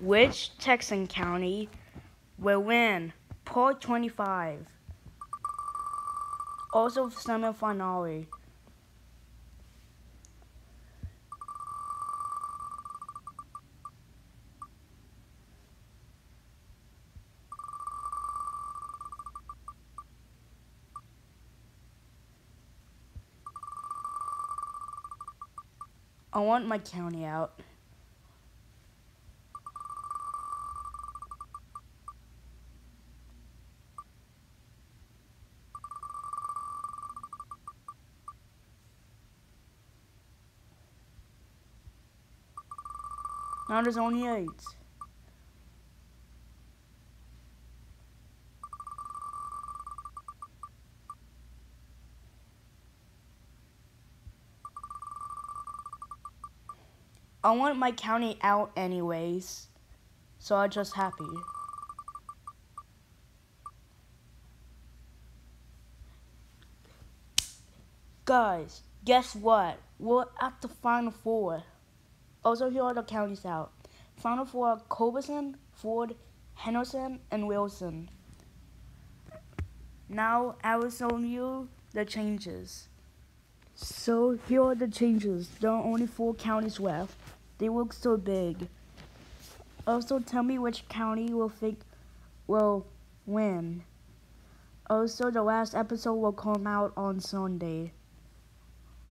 Which Texan county will win? Part 25. Also, semifinale. I want my county out. Now there's only eight. I want my county out anyways, so I'm just happy. Guys, guess what? We're at the final four. Also, here are the counties out. Final four are Foard, Henderson, and Wilson. Now, I will show you the changes. So, here are the changes. There are only four counties left. They look so big. Also, tell me which county will think will win. Also, the last episode will come out on Sunday.